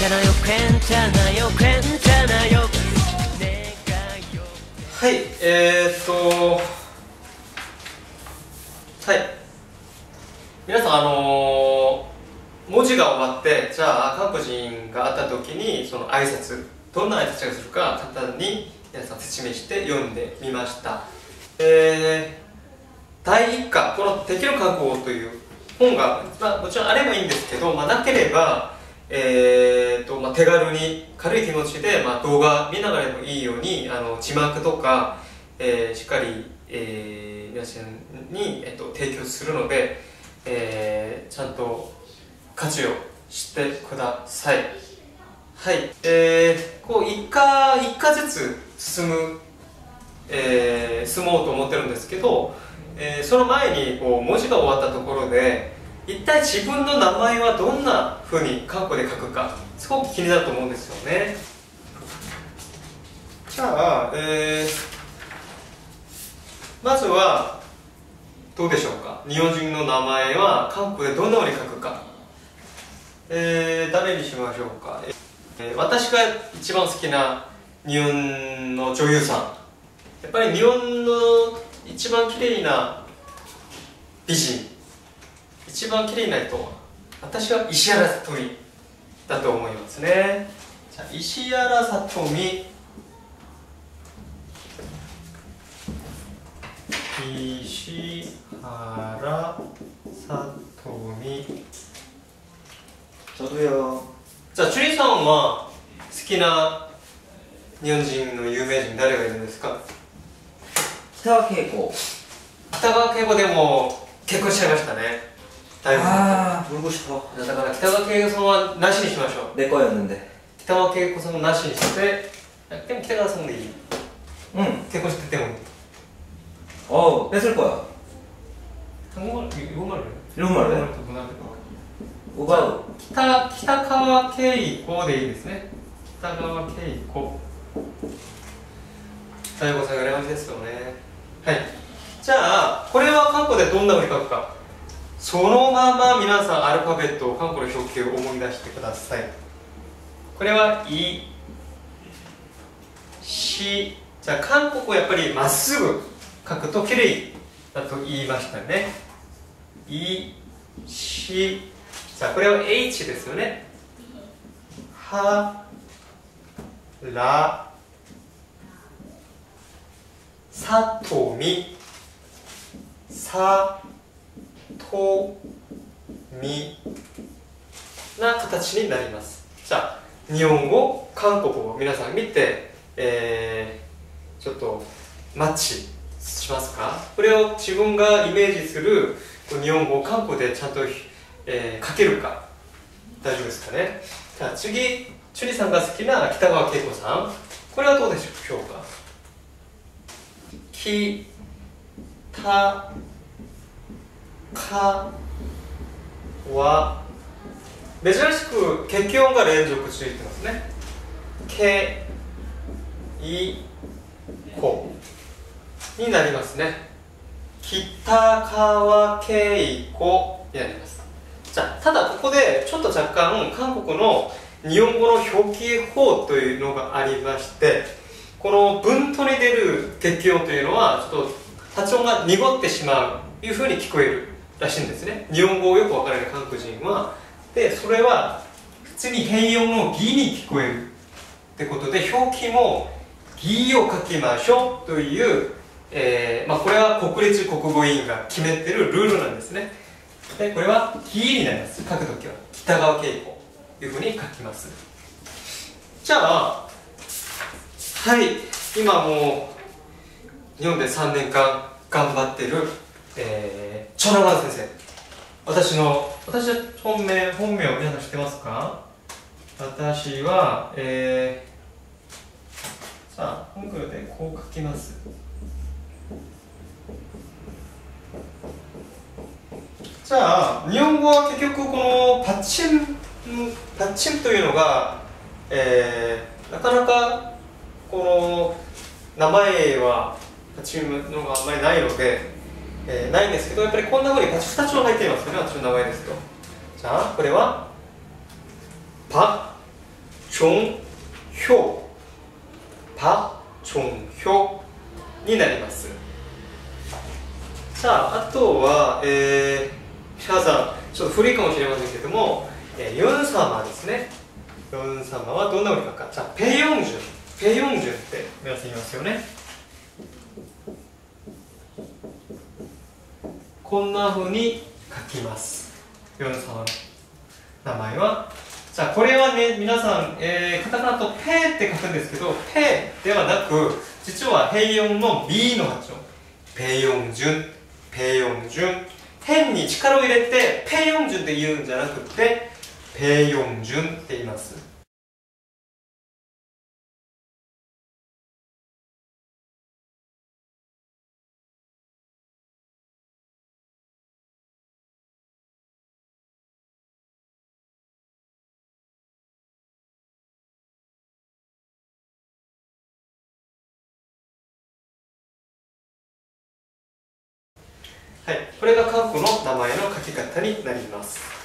괜찮아요 괜찮아요 괜찮아요 내가요 はいえー、っとはい皆さんあのー文字が終わってじゃあ韓国人が会った時にその挨拶どんな挨拶がするか簡単に皆さん説明して読んでみましたえー、第一課この「敵の覚悟」という本が、まあ、もちろんあればいいんですけど、まあ、なければ えーとまあ、手軽に軽い気持ちで、まあ、動画見ながらでもいいようにあの字幕とか、えーしっかり、えー皆さんに、えっと、提供するので、えーちゃんと活用してください。はい。えー、こう一課一課ずつ進む、えー進もうと思ってるんですけど、えーその前にこう文字が終わったところで一体自分の名前はどんな風に韓国で書くかすごく気になると思うんですよね。じゃあ、えーまずはどうでしょうか？日本人の名前は韓国でどんな風に書くか。えー誰にしましょうか、えー私が一番好きな日本の女優さん。やっぱり日本の一番綺麗な美人。一番綺麗な人は私は石原さとみだと思いますねじゃあ石原さとみ石原さとみ 저도요. じゃあ、チュリさんは好きな日本人の有名人誰がいるんですか 스타와 케이코. 北川景子でも結婚しちゃいましたね だいぶ 아, 울고 싶어. だから北川景子さんはなしにしましょう 내 거였는데. 北川景子さんもなしにしてでも北川さんでいい 응. 結婚しててもいい 어, 뺏을 거야. 한국말 일본말로 일본말로 해? 일본말로 또 뭐나 오바우. 北北川景子でいいですね北川景子大悟さんが羨ましいですよねはいじゃあこれは韓国でどんなふうに書くか そのまま皆さんアルファベットを韓国の表記を思い出してください。これは「い」「し」じゃあ韓国はやっぱりまっすぐ書くときれいだと言いましたね「い」「し」じゃあこれは H ですよね。はらさとみさとみな形になります。じゃあ日本語韓国語皆さん見て、えーちょっとマッチしますか？これを自分がイメージする日本語韓国でちゃんと、えー書けるか。大丈夫ですかね？じゃあ次チュリさんが好きな北川景子さん。これはどうでしょう？かきたかは珍しく結音が連続ついてますね。けいこ。になりますね。北川景子。になります。じゃあただここでちょっと若干韓国の日本語の表記法というのがありましてこの文頭に出る結音というのはちょっと発音が濁ってしまうというふうに聞こえる。らしいんですね。日本語をよくわからない韓国人はでそれは普通に変音の「義」に聞こえるってことで表記も「義」を書きましょうという、えーまあ、これは国立国語委員が決めてるルールなんですね。でこれは「義」になります。書くときは。北川景子というふうに書きます。じゃあはい今もう日本で3年間頑張ってる、えー、チョナガン先生。私の私は本名本名皆さん知ってますか？私はえー、さあ本文でこう書きます。じゃあ日本語は結局このパッチンパッチンというのが、えー、なかなかこの名前はパッチンのがあんまりないので、えーないんですけどやっぱりこんなふうにパチ2つも入っていますよね私の名前ですと。じゃあこれはパチョンヒョ。パチョンヒョになります。さああとは、えー、皆さんちょっと古いかもしれませんけども、えー、ユン様ですね。ユン様はどんなふうに書くか。じゃあペヨンジュ。ンペヨンジュンって皆さん言いますよね。こんなふうに書きます。ヨン様の名前は？じゃあこれはね皆さん、えー、カタカナと「ペー」って書くんですけど「ペー」ではなく実は平音の B の発音ペヨンジュンペヨンジュン変に力を入れてペヨンジュンって言うんじゃなくてペヨンジュンって言います。はい、これが韓国の名前の書き方になります。